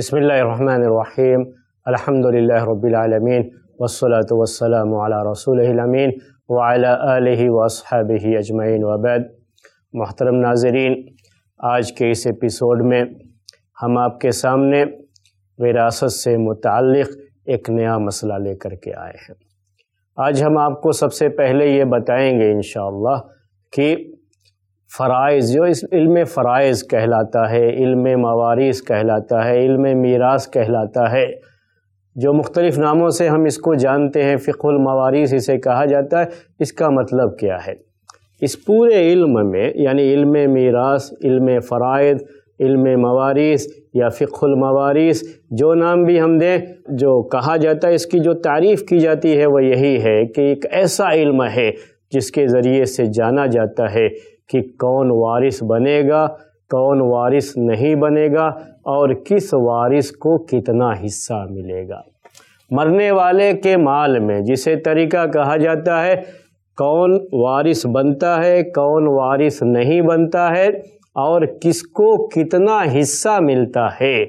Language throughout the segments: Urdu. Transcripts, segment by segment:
بسم اللہ الرحمن الرحیم، الحمد للہ رب العالمین، والصلاة والسلام علی رسول الامین وعلى آلہ واصحابہ اجمعین وبعد۔ محترم ناظرین، آج کے اس ایپیسوڈ میں ہم آپ کے سامنے وراثت سے متعلق ایک نیا مسئلہ لے کر کے آئے ہیں۔ آج ہم آپ کو سب سے پہلے یہ بتائیں گے انشاءاللہ کہ فرائض، جو اس علم فرائض کہلاتا ہے، علم مواریث کہلاتا ہے، علم میراث کہلاتا ہے، جو مختلف ناموں سے ہم اس کو جانتے ہیں، فقہ المواریث اسے کہا جاتا ہے، اس کا مطلب کیا ہے؟ اس پورے علم میں یعنی علم میراث، علم فرائض، علم مواریث یا فقہ المواریث، جو نام بھی ہم دیں، جو کہا جاتا ہے، اس کی جو تعریف کی جاتی ہے، وہ یہی ہے کہ ایک ایسا علم ہے، جس کے ذریعے سے جانا جاتا ہے کہ کون وارث بنے گا، کون وارث نہیں بنے گا، اور کس وارث کو کتنا حصہ ملے گا۔ مرنے والے کے مال میں جسے طریقہ کہا جاتا ہے، کون وارث بنتا ہے، کون وارث نہیں بنتا ہے، اور کس کو کتنا حصہ ملتا ہے۔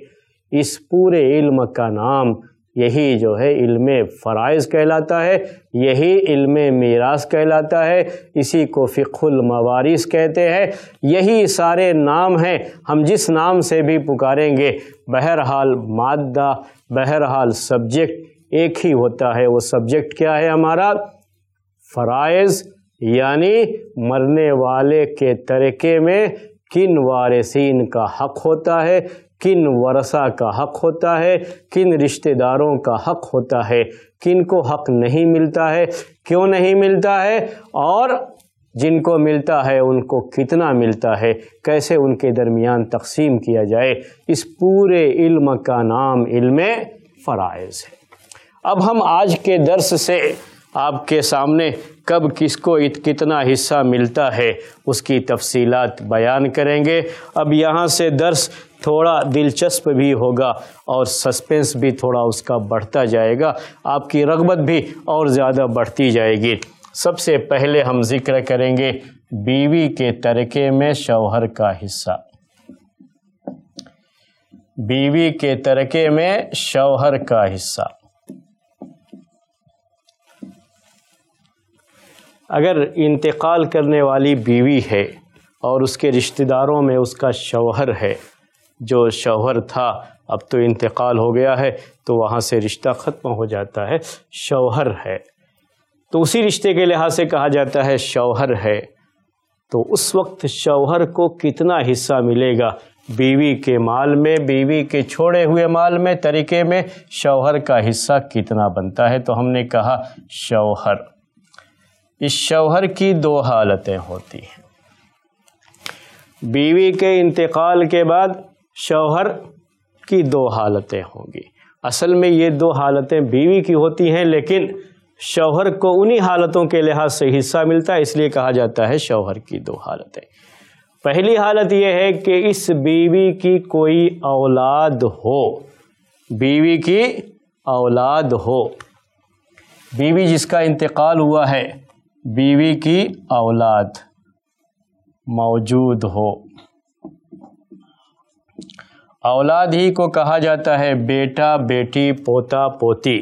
اس پورے علم کا نام یہی جو ہے علم فرائض کہلاتا ہے، یہی علم میراث کہلاتا ہے، اسی کو فقہ الموارث کہتے ہیں۔ یہی سارے نام ہیں، ہم جس نام سے بھی پکاریں گے، بہرحال مادہ، بہرحال سبجیکٹ ایک ہی ہوتا ہے۔ وہ سبجیکٹ کیا ہے ہمارا؟ فرائض یعنی مرنے والے کے ترکے میں کن وارثین کا حق ہوتا ہے۔ کن ورثہ کا حق ہوتا ہے، کن رشتہ داروں کا حق ہوتا ہے۔ کن کو حق نہیں ملتا ہے، کیوں نہیں ملتا ہے؟ اور جن کو ملتا ہے، ان کو کتنا ملتا ہے؟ کیسے ان کے درمیان تقسیم کیا جائے؟ اس پورے علم کا نام علم فرائض ہے۔ اب ہم آج کے درس سے آپ کے سامنے کب کس کو کتنا حصہ ملتا ہے، اس کی تفصیلات بیان کریں گے۔ اب یہاں سے درس تھوڑا دلچسپ بھی ہوگا اور سسپنس بھی تھوڑا اس کا بڑھتا جائے گا۔ آپ کی رغبت بھی اور زیادہ بڑھتی جائے گی۔ سب سے پہلے ہم ذکر کریں گے بیوی کے ترکے میں شوہر کا حصہ۔ بیوی کے ترکے میں شوہر کا حصہ۔ اگر انتقال کرنے والی بیوی ہے اور اس کے رشتہ داروں میں اس کا شوہر ہے، جو شوہر تھا، اب تو انتقال ہو گیا ہے، تو وہاں سے رشتہ ختم ہو جاتا ہے، شوہر ہے۔ تو اسی رشتے کے لحاظ سے کہا جاتا ہے، شوہر ہے۔ تو اس وقت شوہر کو کتنا حصہ ملے گا؟ بیوی کے مال میں، بیوی کے چھوڑے ہوئے مال میں، طریقے میں شوہر کا حصہ کتنا بنتا ہے؟ تو ہم نے کہا، شوہر۔ اس شوہر کی دو حالتیں ہوتی ہیں۔ بیوی کے انتقال کے بعد شوہر کی دو حالتیں ہوں گی۔ اصل میں یہ دو حالتیں بیوی کی ہوتی ہیں، لیکن شوہر کو انہی حالتوں کے لحاظ سے حصہ ملتا ہے اس لیے کہا جاتا ہے شوہر کی دو حالتیں۔ پہلی حالت یہ ہے کہ اس بیوی کی کوئی اولاد ہو۔ بیوی کی اولاد ہو۔ بیوی جس کا انتقال ہوا ہے بیوی کی اولاد موجود ہو۔ اولاد ہی کو کہا جاتا ہے بیٹا، بیٹی، پوتا، پوتی،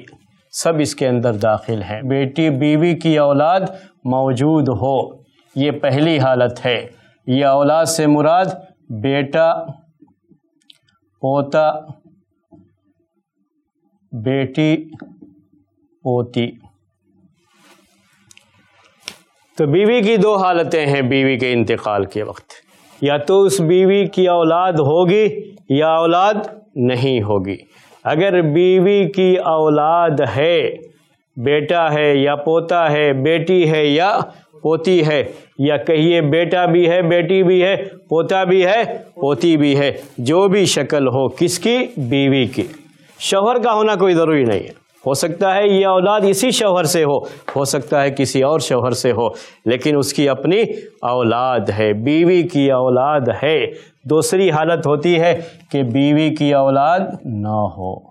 سب اس کے اندر داخل ہیں۔ بیٹی، بیوی کی اولاد موجود ہو۔ یہ پہلی حالت ہے۔ یہ اولاد سے مراد بیٹا، پوتا، بیٹی، پوتی۔ تو بیوی کی دو حالتیں ہیں بیوی کے انتقال کے وقت۔ یا تو اس بیوی کی اولاد ہوگی یا اولاد نہیں ہوگی۔ اگر بیوی کی اولاد ہے، بیٹا ہے یا پوتا ہے، بیٹی ہے یا پوتی ہے، یا کہیے بیٹا بھی ہے، بیٹی بھی ہے، پوتا بھی ہے، پوتی بھی ہے، جو بھی شکل ہو کس کی؟ بیوی کی۔ شوہر کا ہونا کوئی ضروری نہیں ہے۔ ہو سکتا ہے یہ اولاد اسی شوہر سے ہو ہو سکتا ہے کسی اور شوہر سے ہو، لیکن اس کی اپنی اولاد ہے، بیوی کی اولاد ہے۔ دوسری حالت ہوتی ہے کہ بیوی کی اولاد نہ ہو۔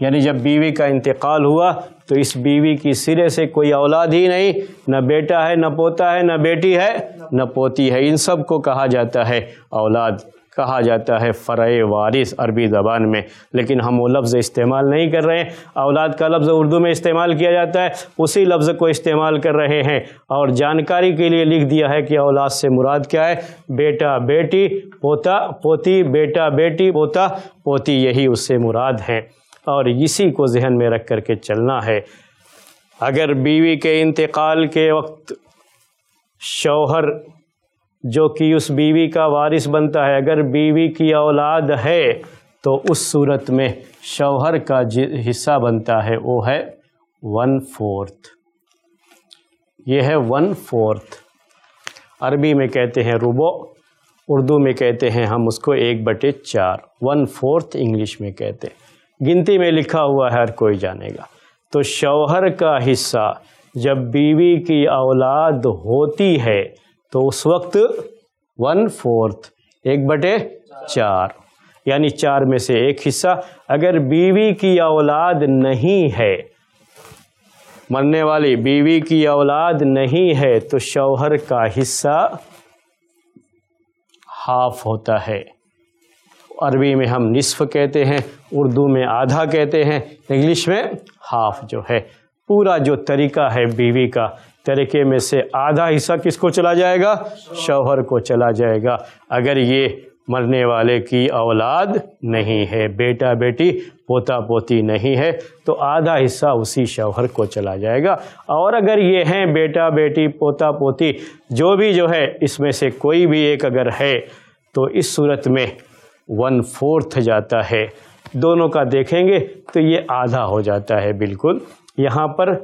یعنی جب بیوی کا انتقال ہوا تو اس بیوی کی سرے سے کوئی اولاد ہی نہیں، نہ بیٹا ہے، نہ پوتا ہے، نہ بیٹی ہے، نہ پوتی ہے۔ ان سب کو کہا جاتا ہے اولاد۔ کہا جاتا ہے فرع وارث عربی زبان میں، لیکن ہم وہ لفظ استعمال نہیں کر رہے ہیں۔ اولاد کا لفظ اردو میں استعمال کیا جاتا ہے، اسی لفظ کو استعمال کر رہے ہیں۔ اور جانکاری کے لیے لکھ دیا ہے کہ اولاد سے مراد کیا ہے؟ بیٹا بیٹی، پوتا پوتی، بیٹا بیٹی، پوتا پوتی، یہی اس سے مراد ہیں۔ اور اسی کو ذہن میں رکھ کر کے چلنا ہے۔ اگر بیوی کے انتقال کے وقت شوہر جو کہ اس بیوی کا وارث بنتا ہے۔ اگر بیوی کی اولاد ہے تو اس صورت میں شوہر کا حصہ بنتا ہے وہ ہے ون فورتھ۔ یہ ہے ون فورتھ۔ عربی میں کہتے ہیں روبو اردو میں کہتے ہیں ہم اس کو ایک بٹے چار۔ ون فورتھ انگلش میں کہتے ہیں۔ گنتی میں لکھا ہوا ہے، ہر کوئی جانے گا۔ تو شوہر کا حصہ جب بیوی کی اولاد ہوتی ہے تو اس وقت ون فورتھ ایک بٹے چار یعنی چار میں سے ایک حصہ اگر بیوی کی اولاد نہیں ہے، مرنے والی بیوی کی اولاد نہیں ہے، تو شوہر کا حصہ ہاف ہوتا ہے۔ عربی میں ہم نصف کہتے ہیں، اردو میں آدھا کہتے ہیں، انگلش میں ہاف جو ہے۔ پورا جو طریقہ ہے بیوی کا طریقے میں سے آدھا حصہ کس کو چلا جائے گا؟ شوہر کو چلا جائے گا۔ اگر یہ مرنے والے کی اولاد نہیں ہے، بیٹا بیٹی، پوتا پوتی نہیں ہے، تو آدھا حصہ اسی شوہر کو چلا جائے گا۔ اور اگر یہ ہیں بیٹا بیٹی، پوتا پوتی، جو بھی جو ہے، اس میں سے کوئی بھی ایک اگر ہے، تو اس صورت میں ون فورتھ جاتا ہے۔ دونوں کا دیکھیں گے تو یہ آدھا ہو جاتا ہے، بالکل۔ یہاں پر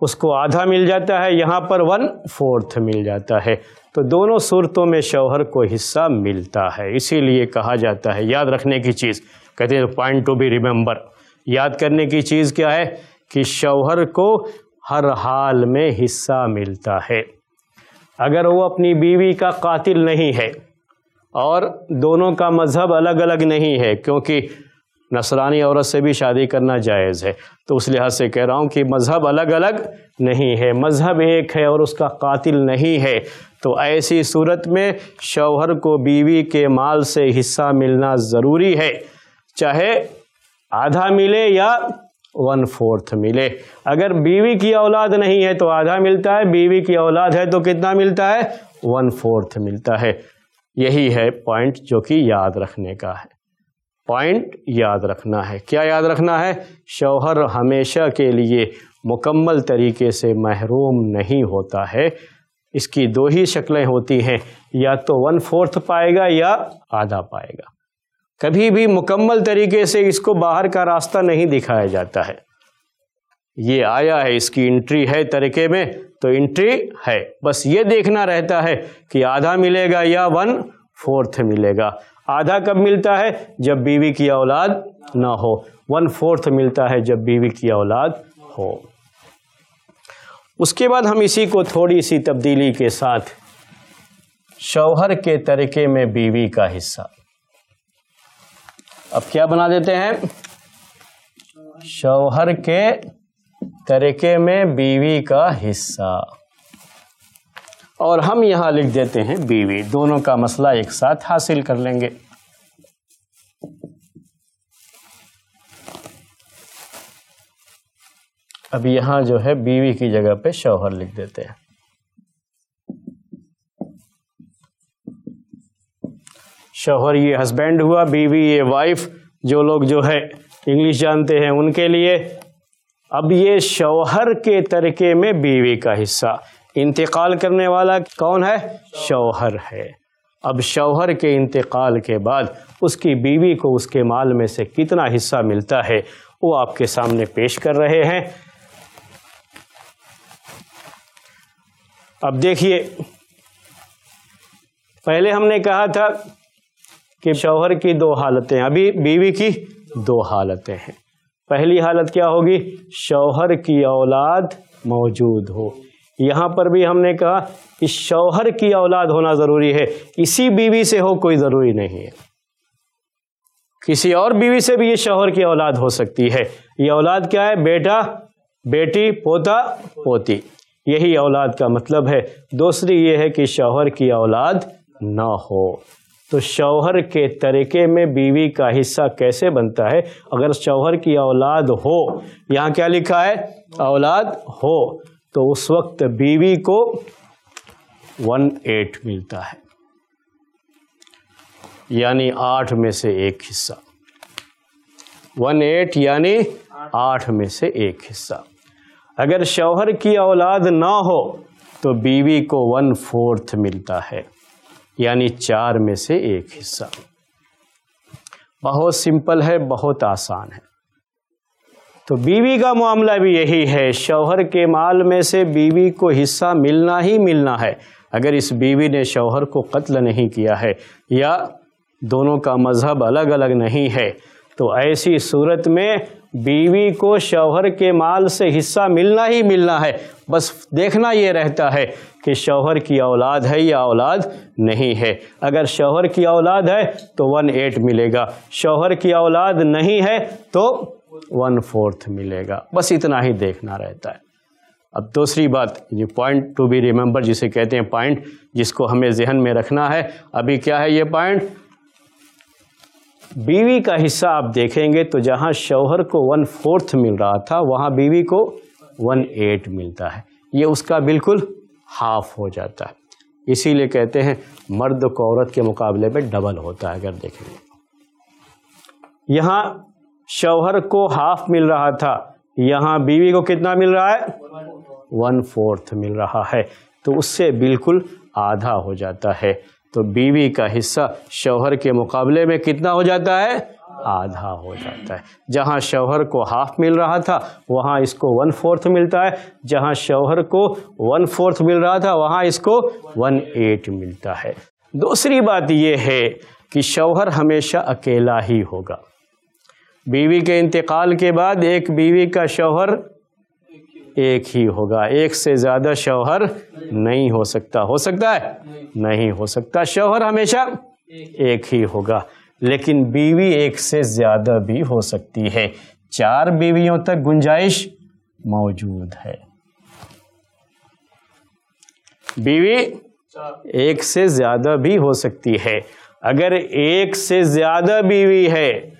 اس کو آدھا مل جاتا ہے، یہاں پر ون فورتھ مل جاتا ہے۔ تو دونوں صورتوں میں شوہر کو حصہ ملتا ہے۔ اسی لیے کہا جاتا ہے، یاد رکھنے کی چیز۔ کہتے ہیں پوائنٹ ٹو بی ریممبر یاد کرنے کی چیز کیا ہے؟ کہ شوہر کو ہر حال میں حصہ ملتا ہے۔ اگر وہ اپنی بیوی کا قاتل نہیں ہے، اور دونوں کا مذہب الگ الگ نہیں ہے، کیونکہ نصرانی عورت سے بھی شادی کرنا جائز ہے۔ تو اس لحاظ سے کہہ رہا ہوں کہ مذہب الگ الگ نہیں ہے، مذہب ایک ہے اور اس کا قاتل نہیں ہے۔ تو ایسی صورت میں شوہر کو بیوی کے مال سے حصہ ملنا ضروری ہے، چاہے آدھا ملے یا ون فورتھ ملے۔ اگر بیوی کی اولاد نہیں ہے تو آدھا ملتا ہے، بیوی کی اولاد ہے تو کتنا ملتا ہے؟ ون فورتھ ملتا ہے۔ یہی ہے پوائنٹ جو کہ یاد رکھنے کا ہے۔ پوائنٹ یاد رکھنا ہے۔ کیا یاد رکھنا ہے؟ شوہر ہمیشہ کے لیے مکمل طریقے سے محروم نہیں ہوتا ہے۔ اس کی دو ہی شکلیں ہوتی ہیں۔ یا تو ون فورتھ پائے گا یا آدھا پائے گا۔ کبھی بھی مکمل طریقے سے اس کو باہر کا راستہ نہیں دکھایا جاتا ہے۔ یہ آیا ہے، اس کی انٹری ہے طریقے میں، تو انٹری ہے۔ بس یہ دیکھنا رہتا ہے کہ آدھا ملے گا یا ون فورتھ ملے گا۔ آدھا کب ملتا ہے؟ جب بیوی کی اولاد نہ ہو۔ ون فورتھ ملتا ہے جب بیوی کی اولاد ہو۔ اس کے بعد ہم اسی کو تھوڑی سی تبدیلی کے ساتھ شوہر کے طریقے میں بیوی کا حصہ۔ اب کیا بنا دیتے ہیں؟ شوہر کے طریقے میں بیوی کا حصہ۔ اور ہم یہاں لکھ دیتے ہیں بیوی، دونوں کا مسئلہ ایک ساتھ حاصل کر لیں گے۔ اب یہاں جو ہے بیوی کی جگہ پہ شوہر لکھ دیتے ہیں۔ شوہر یہ ہسبینڈ ہوا، بیوی یہ وائف جو لوگ جو ہے انگلش جانتے ہیں ان کے لیے۔ اب یہ شوہر کے طریقے میں بیوی کا حصہ۔ انتقال کرنے والا کون ہے؟ شوہر ہے۔ اب شوہر کے انتقال کے بعد اس کی بیوی کو اس کے مال میں سے کتنا حصہ ملتا ہے، وہ آپ کے سامنے پیش کر رہے ہیں۔ اب دیکھیے، پہلے ہم نے کہا تھا کہ شوہر کی دو حالتیں، ابھی بیوی کی دو حالتیں ہیں۔ پہلی حالت کیا ہوگی؟ شوہر کی اولاد موجود ہو۔ یہاں پر بھی ہم نے کہا کہ شوہر کی اولاد ہونا ضروری ہے اسی بیوی سے ہو کوئی ضروری نہیں ہے۔ کسی اور بیوی سے بھی یہ شوہر کی اولاد ہو سکتی ہے۔ یہ اولاد کیا ہے؟ بیٹا، بیٹی، پوتا، پوتی۔ یہی اولاد کا مطلب ہے۔ دوسری یہ ہے کہ شوہر کی اولاد نہ ہو۔ تو شوہر کے طریقے میں بیوی کا حصہ کیسے بنتا ہے؟ اگر شوہر کی اولاد ہو، یہاں کیا لکھا ہے؟ اولاد ہو۔ تو اس وقت بیوی کو ون ایٹ ملتا ہے۔ یعنی آٹھ میں سے ایک حصہ۔ ون ایٹ یعنی آٹھ میں سے ایک حصہ۔ اگر شوہر کی اولاد نہ ہو تو بیوی کو ون فورتھ ملتا ہے۔ یعنی چار میں سے ایک حصہ۔ بہت سمپل ہے، بہت آسان ہے۔ تو بیوی کا معاملہ بھی یہی ہے۔ شوہر کے مال میں سے بیوی کو حصہ ملنا ہی ملنا ہے۔ اگر اس بیوی نے شوہر کو قتل نہیں کیا ہے یا دونوں کا مذہب الگ الگ نہیں ہے، تو ایسی صورت میں بیوی کو شوہر کے مال سے حصہ ملنا ہی ملنا ہے۔ بس دیکھنا یہ رہتا ہے کہ شوہر کی اولاد ہے یا اولاد نہیں ہے۔ اگر شوہر کی اولاد ہے تو ون ایٹ ملے گا۔ شوہر کی اولاد نہیں ہے تو ون فورتھ ملے گا۔ بس اتنا ہی دیکھنا رہتا ہے۔ اب دوسری بات، یہ پوائنٹ ٹو بی ریممبر جسے کہتے ہیں پوائنٹ جس کو ہمیں ذہن میں رکھنا ہے۔ ابھی کیا ہے یہ پوائنٹ بیوی کا حصہ آپ دیکھیں گے تو جہاں شوہر کو ون فورتھ مل رہا تھا، وہاں بیوی کو ون ایٹ ملتا ہے۔ یہ اس کا بالکل ہاف ہو جاتا ہے۔ اسی لیے کہتے ہیں مرد کو عورت کے مقابلے میں ڈبل ہوتا ہے، اگر دیکھیں۔ گے یہاں شوہر کو ہاف مل رہا تھا۔ یہاں بیوی کو کتنا مل رہا ہے؟ ون فورتھ مل رہا ہے۔ تو اس سے بالکل آدھا ہو جاتا ہے۔ تو بیوی کا حصہ شوہر کے مقابلے میں کتنا ہو جاتا ہے؟ آدھا ہو جاتا ہے۔ جہاں شوہر کو ہاف مل رہا تھا، وہاں اس کو ون فورتھ ملتا ہے۔ جہاں شوہر کو ون فورتھ مل رہا تھا، وہاں اس کو ون ایٹ ملتا ہے۔ دوسری بات یہ ہے کہ شوہر ہمیشہ اکیلا ہی ہوگا۔ بیوی کے انتقال کے بعد ایک بیوی کا شوہر ایک ہی ہوگا۔ ایک سے زیادہ شوہر نہیں ہو سکتا۔ ہو سکتا ہے؟ نہیں ہو سکتا۔ شوہر ہمیشہ ایک ہی ہوگا۔ لیکن بیوی ایک سے زیادہ بھی ہو سکتی ہے۔ چار بیویوں تک گنجائش موجود ہے۔ بیوی ایک سے زیادہ بھی ہو سکتی ہے۔ اگر ایک سے زیادہ بیوی ہے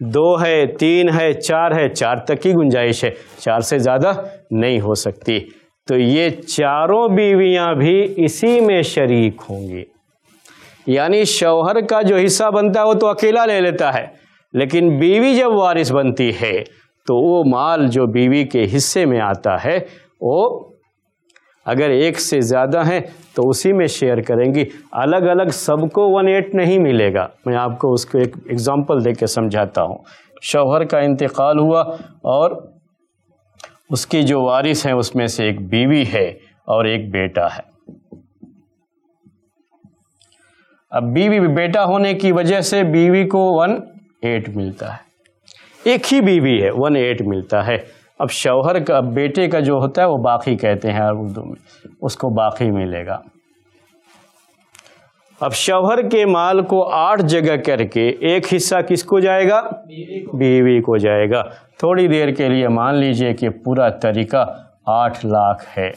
دو ہے، تین ہے، چار ہے، چار تک کی گنجائش ہے۔ چار سے زیادہ نہیں ہو سکتی۔ تو یہ چاروں بیویاں بھی اسی میں شریک ہوں گی۔ یعنی شوہر کا جو حصہ بنتا ہے، وہ تو اکیلا لے لیتا ہے۔ لیکن بیوی جب وارث بنتی ہے، تو وہ مال جو بیوی کے حصے میں آتا ہے، وہ اگر ایک سے زیادہ ہیں تو اسی میں شیئر کریں گی۔ الگ الگ سب کو ون ایٹ نہیں ملے گا۔ میں آپ کو اس کو ایک ایگزامپل دے کے سمجھاتا ہوں۔ شوہر کا انتقال ہوا اور اس کی جو وارث ہیں اس میں سے ایک بیوی ہے اور ایک بیٹا ہے۔ اب بیوی بیٹا ہونے کی وجہ سے بیوی کو ون ایٹ ملتا ہے۔ ایک ہی بیوی ہے، ون ایٹ ملتا ہے۔ اب شوہر کا، بیٹے کا جو ہوتا ہے وہ باقی کہتے ہیں اردو میں، اس کو باقی ملے گا۔ اب شوہر کے مال کو آٹھ جگہ کر کے ایک حصہ کس کو جائے گا؟ بیوی کو جائے گا۔ تھوڑی دیر کے لیے مان لیجیے کہ پورا طریقہ آٹھ لاکھ ہے۔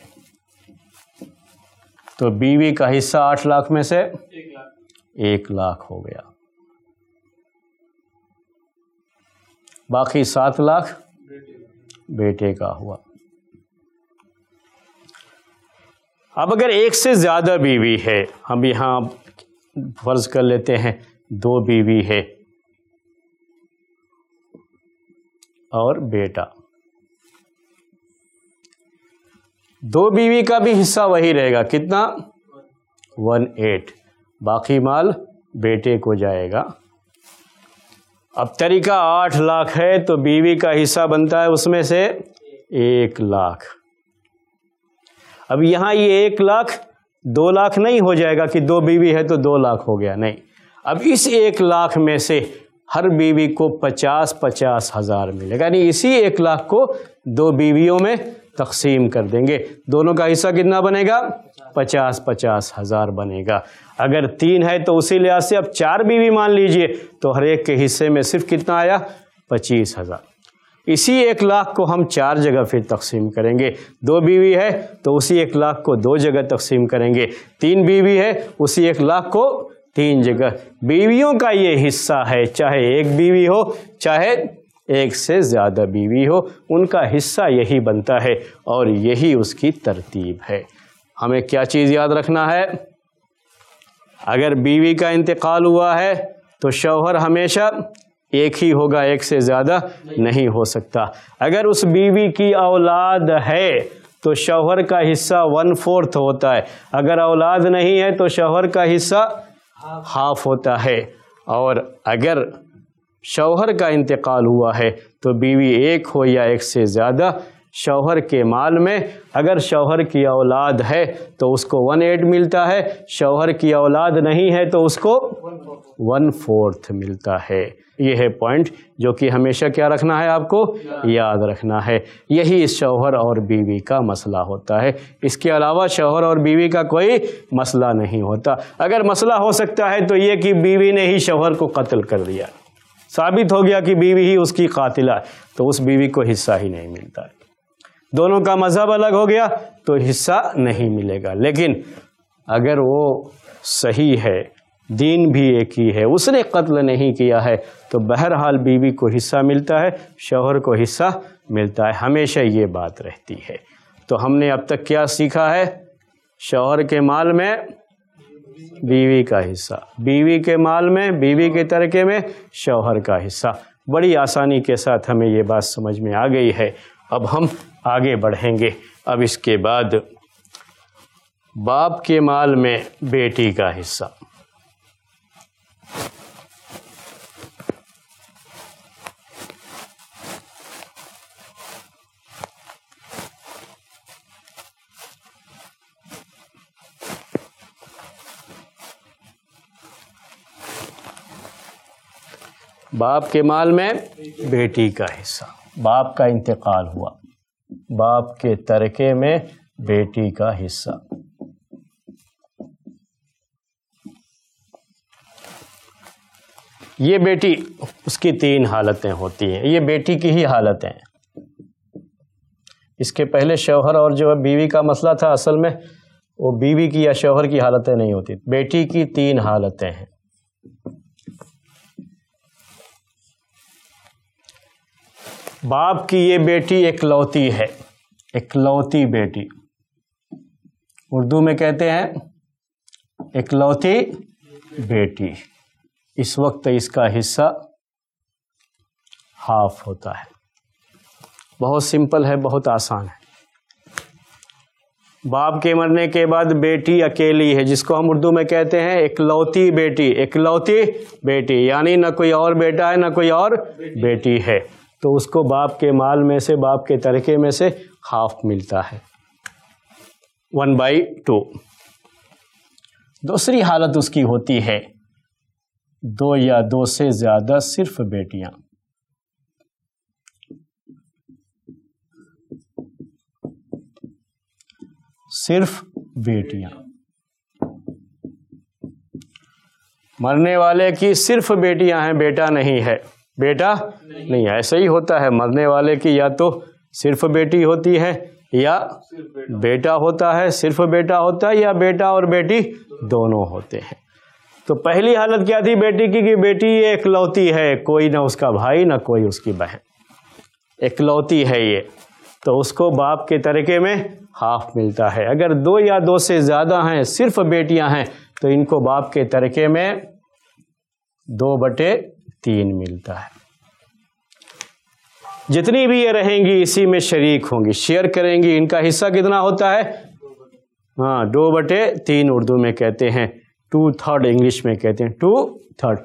تو بیوی کا حصہ آٹھ لاکھ میں سے ایک لاکھ ہو گیا۔ باقی سات لاکھ بیٹے کا ہوا۔ اب اگر ایک سے زیادہ بیوی ہے، ہم یہاں فرض کر لیتے ہیں دو بیوی ہے۔ اور بیٹا۔ دو بیوی کا بھی حصہ وہی رہے گا۔ کتنا؟ ون ایٹ باقی مال بیٹے کو جائے گا۔ اب طریقہ آٹھ لاکھ ہے تو بیوی کا حصہ بنتا ہے اس میں سے ایک لاکھ۔ اب یہاں یہ ایک لاکھ دو لاکھ نہیں ہو جائے گا کہ دو بیوی ہے تو دو لاکھ ہو گیا، نہیں۔ اب اس ایک لاکھ میں سے ہر بیوی کو پچاس پچاس ہزار ملے گا یعنی اسی ایک لاکھ کو دو بیویوں میں تقسیم کر دیں گے۔ دونوں کا حصہ کتنا بنے گا؟ پچاس پچاس ہزار بنے گا۔ اگر تین ہے تو اسی لحاظ سے اب چار بیوی مان لیجیے تو ہر ایک کے حصے میں صرف کتنا آیا؟ پچیس ہزار۔ اسی ایک لاکھ کو ہم چار جگہ پھر تقسیم کریں گے۔ دو بیوی ہے تو اسی ایک لاکھ کو دو جگہ تقسیم کریں گے۔ تین بیوی ہے، اسی ایک لاکھ کو تین جگہ۔ بیویوں کا یہ حصہ ہے، چاہے ایک بیوی ہو، چاہے ایک سے زیادہ بیوی ہو، ان کا حصہ یہی بنتا ہے اور یہی اس کی ترتیب ہے۔ ہمیں کیا چیز یاد رکھنا ہے؟ اگر بیوی کا انتقال ہوا ہے تو شوہر ہمیشہ ایک ہی ہوگا، ایک سے زیادہ نہیں ہو سکتا۔ اگر اس بیوی کی اولاد ہے تو شوہر کا حصہ ون فورتھ ہوتا ہے۔ اگر اولاد نہیں ہے تو شوہر کا حصہ ہاف ہوتا ہے۔ اور اگر شوہر کا انتقال ہوا ہے تو بیوی ایک ہو یا ایک سے زیادہ شوہر کے مال میں اگر شوہر کی اولاد ہے تو اس کو ون ایٹ ملتا ہے، شوہر کی اولاد نہیں ہے تو اس کو ون فورتھ ملتا ہے۔ یہ ہے پوائنٹ جو کہ ہمیشہ کیا رکھنا ہے آپ کو؟ یاد رکھنا ہے۔ یہی شوہر اور بیوی کا مسئلہ ہوتا ہے۔ اس کے علاوہ شوہر اور بیوی کا کوئی مسئلہ نہیں ہوتا۔ اگر مسئلہ ہو سکتا ہے تو یہ کہ بیوی نے ہی شوہر کو قتل کر دیا۔ ثابت ہو گیا کہ بیوی ہی اس کی قاتلہ ہے، تو اس بیوی کو حصہ ہی نہیں ملتا۔ ہے دونوں کا مذہب الگ ہو گیا، تو حصہ نہیں ملے گا۔ لیکن اگر وہ صحیح ہے، دین بھی ایک ہی ہے، اس نے قتل نہیں کیا ہے، تو بہرحال بیوی کو حصہ ملتا ہے، شوہر کو حصہ ملتا ہے۔ ہمیشہ یہ بات رہتی ہے۔ تو ہم نے اب تک کیا سیکھا ہے؟ شوہر کے مال میں بیوی کا حصہ۔ بیوی کے مال میں، بیوی کے ترکے میں شوہر کا حصہ۔ بڑی آسانی کے ساتھ ہمیں یہ بات سمجھ میں آ گئی ہے۔ اب ہم آگے بڑھیں گے۔ اب اس کے بعد باپ کے مال میں بیٹی کا حصہ۔ باپ کے مال میں بیٹی کا حصہ، باپ کا انتقال ہوا۔ باپ کے ترکے میں بیٹی کا حصہ۔ یہ بیٹی، اس کی تین حالتیں ہوتی ہیں۔ یہ بیٹی کی ہی حالتیں اس کے پہلے شوہر اور جو ہے بیوی کا مسئلہ تھا اصل میں، وہ بیوی کی یا شوہر کی حالتیں نہیں ہوتی۔ بیٹی کی تین حالتیں ہیں۔ باپ کی یہ بیٹی اکلوتی ہے۔ اکلوتی بیٹی۔ اردو میں کہتے ہیں اکلوتی بیٹی۔ اس وقت اس کا حصہ ہاف ہوتا ہے۔ بہت سمپل ہے، بہت آسان ہے۔ باپ کے مرنے کے بعد بیٹی اکیلی ہے، جس کو ہم اردو میں کہتے ہیں اکلوتی بیٹی۔ اکلوتی بیٹی یعنی نہ کوئی اور بیٹا ہے، نہ کوئی اور بیٹی ہے۔ تو اس کو باپ کے مال میں سے، باپ کے ترکے میں سے ہاف ملتا ہے۔ ون بائی ٹو دوسری حالت اس کی ہوتی ہے۔ دو یا دو سے زیادہ صرف بیٹیاں۔ صرف بیٹیاں۔ مرنے والے کی صرف بیٹیاں ہیں، بیٹا نہیں ہے۔ بیٹا نہیں، ایسا ہی ہوتا ہے۔ مرنے والے کی یا تو صرف بیٹی ہوتی ہے یا بیٹا ہوتا ہے، صرف بیٹا ہوتا ہے یا بیٹا اور بیٹی دونوں ہوتے ہیں۔ تو پہلی حالت کیا تھی بیٹی کی کہ بیٹی یہ اکلوتی ہے، کوئی نہ اس کا بھائی، نہ کوئی اس کی بہن۔ اکلوتی ہے یہ۔ تو اس کو باپ کے طریقے میں ہاف ملتا ہے۔ اگر دو یا دو سے زیادہ ہیں، صرف بیٹیاں ہیں، تو ان کو باپ کے طریقے میں دو بٹے تین ملتا ہے۔ جتنی بھی یہ رہیں گی، اسی میں شریک ہوں گی۔ شیئر کریں گی، ان کا حصہ کتنا ہوتا ہے؟ ہاں دو بٹے تین اردو میں کہتے ہیں، ٹو تھرڈ انگلش میں کہتے ہیں۔ Two third,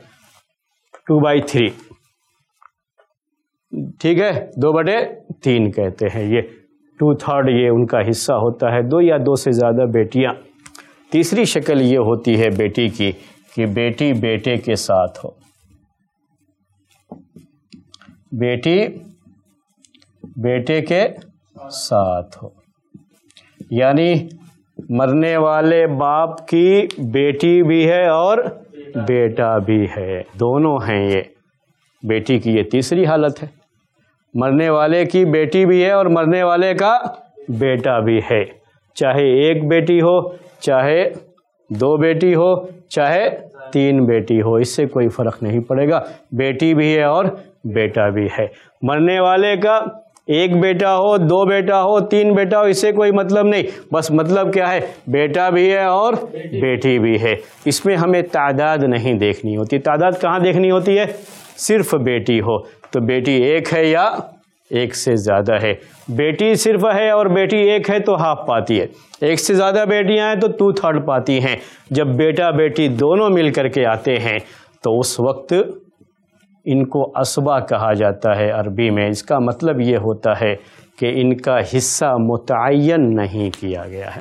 two by three. ٹھیک ہے، دو بٹے تین کہتے ہیں یہ۔ ٹو تھرڈ یہ ان کا حصہ ہوتا ہے، دو یا دو سے زیادہ بیٹیاں۔ تیسری شکل یہ ہوتی ہے بیٹی کی کہ بیٹی بیٹے کے ساتھ ہو۔ بیٹی، بیٹے کے ساتھ ہو۔ یعنی مرنے والے باپ کی بیٹی بھی ہے اور بیٹا بھی ہے۔ دونوں ہیں یہ۔ بیٹی کی یہ تیسری حالت ہے۔ مرنے والے کی بیٹی بھی ہے اور مرنے والے کا بیٹا بھی ہے۔ چاہے ایک بیٹی ہو، چاہے دو بیٹی ہو، چاہے تین بیٹی ہو۔ اس سے کوئی فرق نہیں پڑے گا۔ بیٹی بھی ہے اور بیٹا بھی ہے۔ مرنے والے کا ایک بیٹا ہو، دو بیٹا ہو، تین بیٹا ہو اس سے کوئی مطلب نہیں۔ بس مطلب کیا ہے؟ بیٹا بھی ہے اور بیٹی بھی ہے۔ اس میں ہمیں تعداد نہیں دیکھنی ہوتی۔ تعداد کہاں دیکھنی ہوتی ہے؟ صرف بیٹی ہو۔ تو بیٹی ایک ہے یا ایک سے زیادہ ہے؟ بیٹی صرف ہے اور بیٹی ایک ہے تو ہاف پاتی ہے۔ ایک سے زیادہ بیٹیاں ہیں تو ٹو تھرڈ پاتی ہیں۔ جب بیٹا بیٹی دونوں مل کر کے آتے ہیں تو اس وقت ان کو اسبا کہا جاتا ہے عربی میں۔ اس کا مطلب یہ ہوتا ہے کہ ان کا حصہ متعین نہیں کیا گیا ہے۔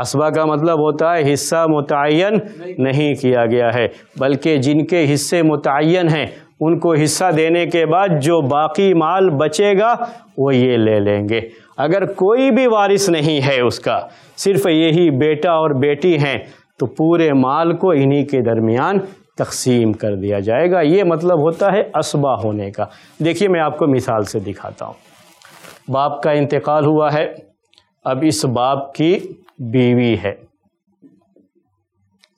اسبا کا مطلب ہوتا ہے حصہ متعین نہیں کیا گیا ہے، بلکہ جن کے حصے متعین ہیں، ان کو حصہ دینے کے بعد جو باقی مال بچے گا، وہ یہ لے لیں گے۔ اگر کوئی بھی وارث نہیں ہے اس کا، صرف یہی بیٹا اور بیٹی ہیں، تو پورے مال کو انہی کے درمیان تقسیم کر دیا جائے گا۔ یہ مطلب ہوتا ہے اسبا ہونے کا۔ دیکھیے میں آپ کو مثال سے دکھاتا ہوں۔ باپ کا انتقال ہوا ہے۔ اب اس باپ کی بیوی ہے۔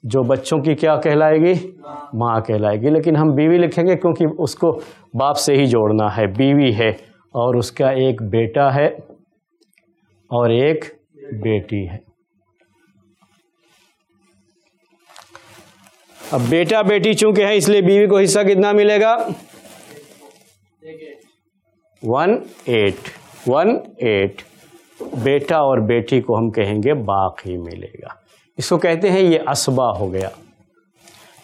جو بچوں کی کیا کہلائے گی؟ ماں کہلائے گی۔ لیکن ہم بیوی لکھیں گے کیونکہ اس کو باپ سے ہی جوڑنا ہے۔ بیوی ہے اور اس کا ایک بیٹا ہے اور ایک بیٹی ہے۔ اب بیٹا بیٹی چونکہ ہے اس لیے بیوی کو حصہ کتنا ملے گا؟ ون ایٹ ون ایٹ بیٹا اور بیٹی کو ہم کہیں گے باقی ملے گا۔ اس کو کہتے ہیں یہ اسبا ہو گیا۔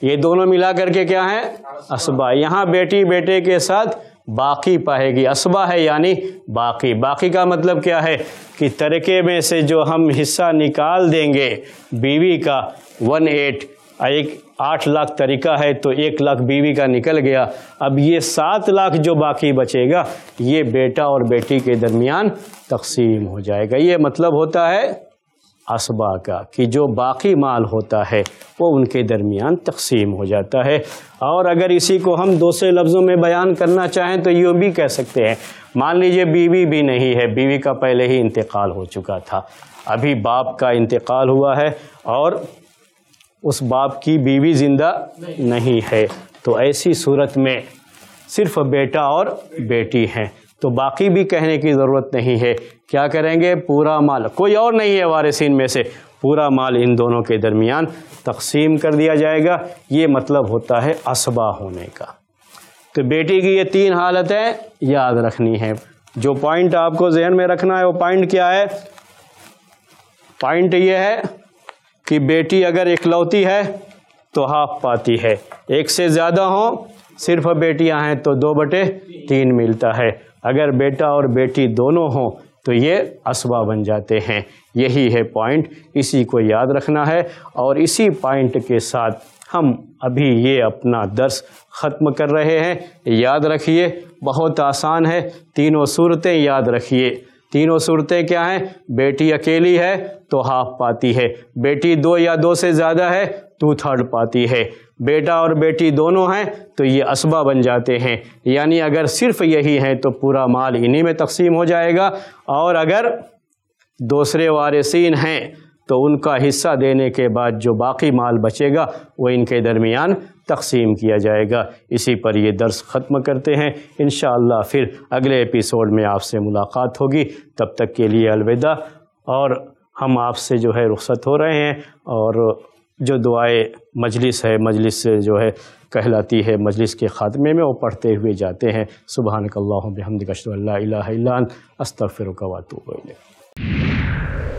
یہ دونوں ملا کر کے کیا ہیں؟ اسبا۔ یہاں بیٹی بیٹے کے ساتھ باقی پائے گی۔ اسبا ہے یعنی باقی۔ باقی کا مطلب کیا ہے؟ کہ ترکے میں سے جو ہم حصہ نکال دیں گے بیوی کا ون ایٹ ایک آٹھ لاکھ طریقہ ہے تو ایک لاکھ بیوی کا نکل گیا۔ اب یہ سات لاکھ جو باقی بچے گا، یہ بیٹا اور بیٹی کے درمیان تقسیم ہو جائے گا۔ یہ مطلب ہوتا ہے اسبا کا کہ جو باقی مال ہوتا ہے، وہ ان کے درمیان تقسیم ہو جاتا ہے۔ اور اگر اسی کو ہم دوسرے لفظوں میں بیان کرنا چاہیں تو یہ بھی کہہ سکتے ہیں۔ مان لیجیے بیوی بھی نہیں ہے، بیوی کا پہلے ہی انتقال ہو چکا تھا۔ ابھی باپ کا انتقال ہوا ہے اور اس باپ کی بیوی زندہ نہیں ہے۔ تو ایسی صورت میں صرف بیٹا اور بیٹی ہیں۔ تو باقی بھی کہنے کی ضرورت نہیں ہے۔ کیا کریں گے؟ پورا مال۔ کوئی اور نہیں ہے وارثین میں سے۔ پورا مال ان دونوں کے درمیان تقسیم کر دیا جائے گا۔ یہ مطلب ہوتا ہے اسبا ہونے کا۔ تو بیٹی کی یہ تین حالتیں یاد رکھنی ہے جو پوائنٹ آپ کو ذہن میں رکھنا ہے، وہ پوائنٹ کیا ہے؟ پوائنٹ یہ ہے کہ بیٹی اگر اکلوتی ہے تو ہاف پاتی ہے۔ ایک سے زیادہ ہوں، صرف بیٹیاں ہیں تو دو بٹے تین ملتا ہے۔ اگر بیٹا اور بیٹی دونوں ہوں تو یہ اسبا بن جاتے ہیں۔ یہی ہے پوائنٹ اسی کو یاد رکھنا ہے۔ اور اسی پوائنٹ کے ساتھ ہم ابھی یہ اپنا درس ختم کر رہے ہیں۔ یاد رکھیے، بہت آسان ہے۔ تینوں صورتیں یاد رکھیے۔ تینوں صورتیں کیا ہیں؟ بیٹی اکیلی ہے تو ہاف پاتی ہے۔ بیٹی دو یا دو سے زیادہ ہے ٹو تھرڈ پاتی ہے۔ بیٹا اور بیٹی دونوں ہیں تو یہ اسبا بن جاتے ہیں۔ یعنی اگر صرف یہی ہیں تو پورا مال انہی میں تقسیم ہو جائے گا۔ اور اگر دوسرے وارثین ہیں تو ان کا حصہ دینے کے بعد جو باقی مال بچے گا وہ ان کے درمیان تقسیم کیا جائے گا۔ اسی پر یہ درس ختم کرتے ہیں۔ انشاءاللہ پھر اگلے ایپیسوڈ میں آپ سے ملاقات ہوگی۔ تب تک کے لیے الوداع۔ اور ہم آپ سے جو ہے رخصت ہو رہے ہیں۔ اور جو دعائے مجلس ہے، مجلس سے جو ہے کہلاتی ہے، مجلس کے خاتمے میں وہ پڑھتے ہوئے جاتے ہیں۔ سبحانک اللہم بحمدک، اشہدو اللہ الہ الا انت، استغفرک و اتوب الیک۔